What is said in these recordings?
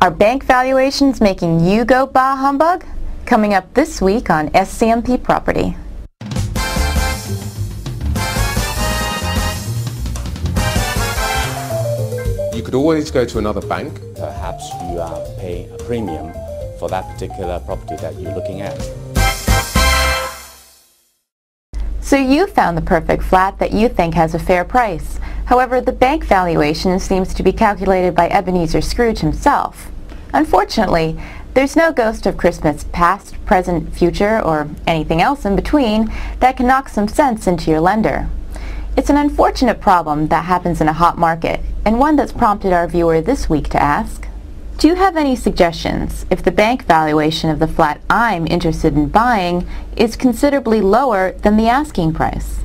Are bank valuations making you go bah humbug? Coming up this week on SCMP Property. You could always go to another bank. Perhaps you uh, are paying a premium for that particular property that you're looking at. So you found the perfect flat that you think has a fair price. However, the bank valuation seems to be calculated by Ebenezer Scrooge himself. Unfortunately, there's no ghost of Christmas past, present, future, or anything else in between that can knock some sense into your lender. It's an unfortunate problem that happens in a hot market, and one that's prompted our viewer this week to ask, do you have any suggestions if the bank valuation of the flat I'm interested in buying is considerably lower than the asking price?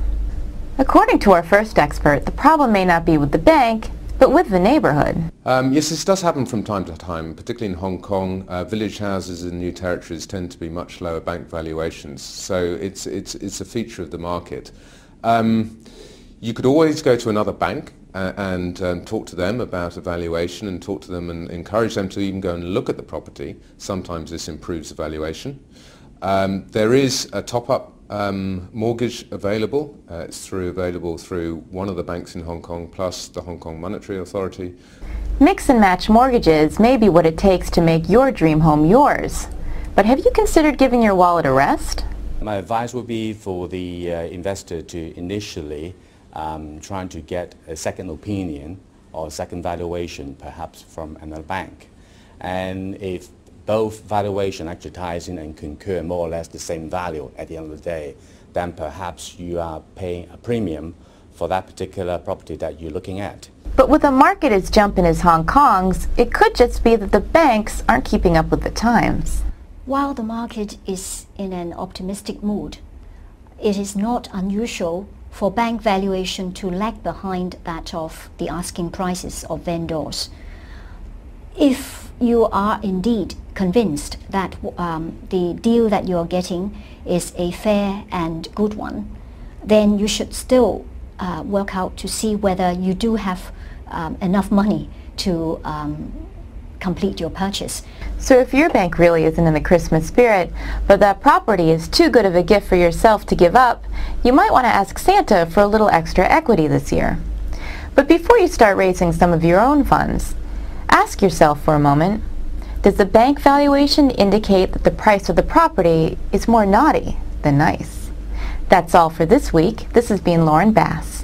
According to our first expert, the problem may not be with the bank, but with the neighborhood. Um, yes, this does happen from time to time, particularly in Hong Kong. Uh, village houses in new territories tend to be much lower bank valuations, so it's, it's, it's a feature of the market. Um, you could always go to another bank uh, and um, talk to them about evaluation and talk to them and encourage them to even go and look at the property. Sometimes this improves the valuation. Um, there is a top-up um, mortgage available. Uh, it's through available through one of the banks in Hong Kong plus the Hong Kong Monetary Authority. Mix and match mortgages may be what it takes to make your dream home yours. But have you considered giving your wallet a rest? My advice would be for the uh, investor to initially um, trying to get a second opinion or second valuation perhaps from another bank. And if both valuation actually ties and concur more or less the same value at the end of the day, then perhaps you are paying a premium for that particular property that you're looking at. But with a market as jumping as Hong Kong's, it could just be that the banks aren't keeping up with the times. While the market is in an optimistic mood, it is not unusual for bank valuation to lag behind that of the asking prices of vendors. If you are indeed convinced that um, the deal that you are getting is a fair and good one, then you should still uh, work out to see whether you do have um, enough money to um, complete your purchase. So if your bank really isn't in the Christmas spirit, but that property is too good of a gift for yourself to give up, you might want to ask Santa for a little extra equity this year. But before you start raising some of your own funds, ask yourself for a moment, does the bank valuation indicate that the price of the property is more naughty than nice? That's all for this week. This has been Lauren Bass.